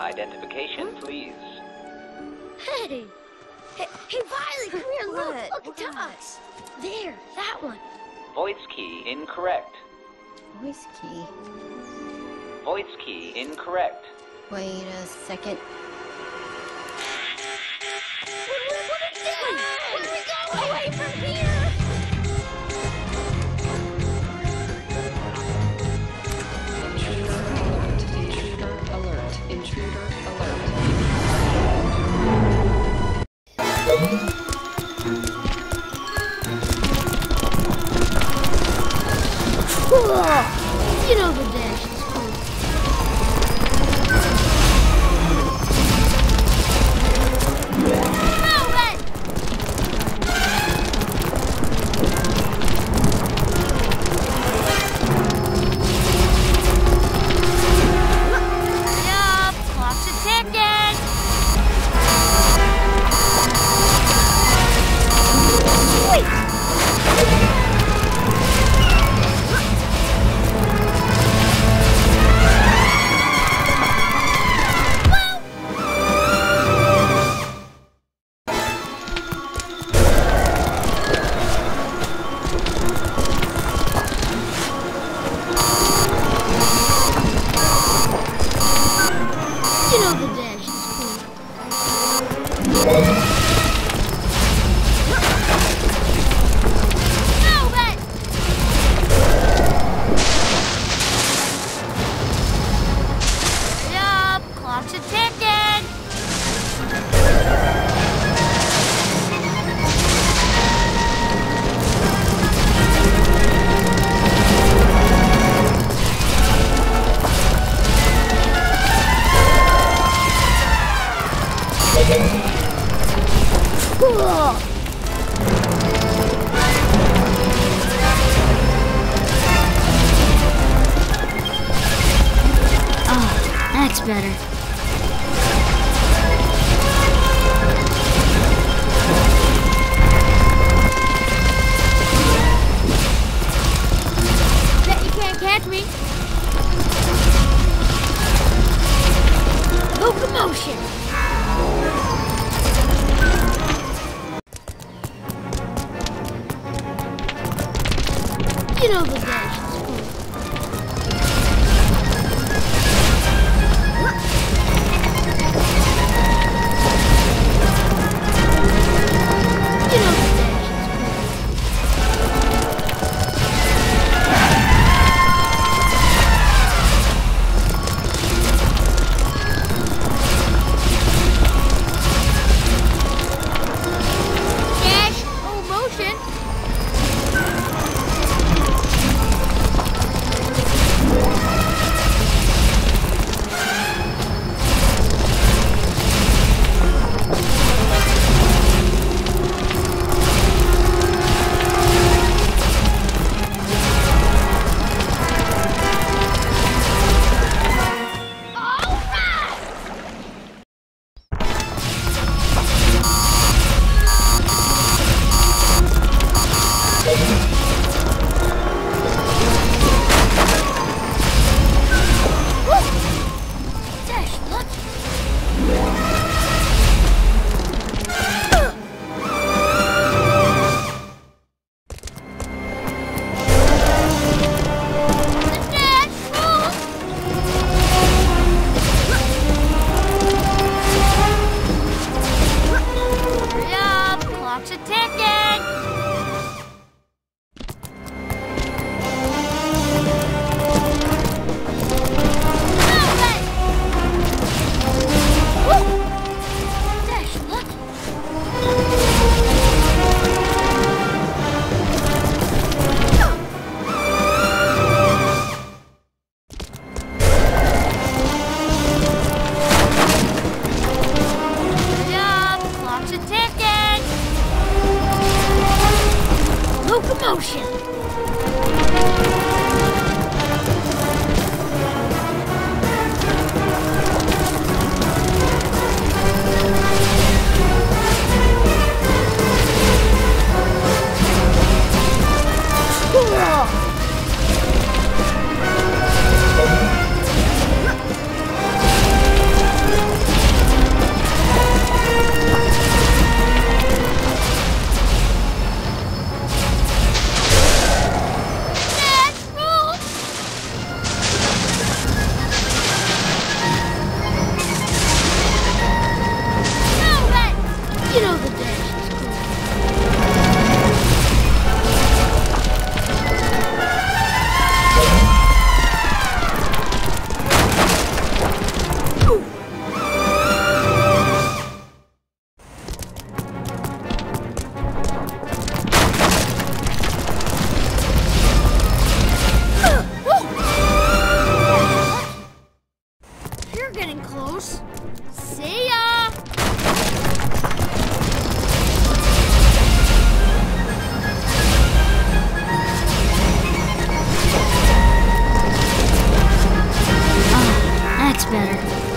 Identification, please. Hey! Hey, hey Violet, come here, look! What? Look at Tux! There, that one. Voice key incorrect. Voice key. Voice key incorrect. Wait a second. What, what, what Oh, that's better. Bet you can't catch me. Locomotion. Know the Ticket! Locomotion! getting close. See ya! Oh, that's better.